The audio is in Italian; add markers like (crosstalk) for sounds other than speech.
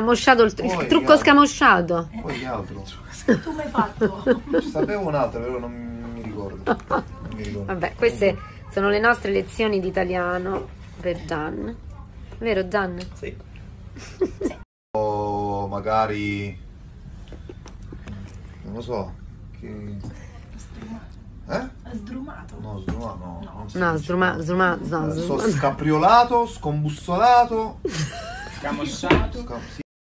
Scamosciato il, il trucco scamosciato. Poi che altro? Tu mi hai fatto. (laughs) Sapevo un'altra, però non, non mi ricordo. Non mi ricordo. Vabbè, queste sono le nostre lezioni di italiano per Gian. Vero Gian? Sì. (laughs) O magari... Non lo so. Che... Eh? Sdrumato. No, sdrumato, no. non si No, dice. sdruma, sdruma, no, Eh, So sdruma- scapriolato, scombussolato. (laughs) Scamosciato. sca- sì,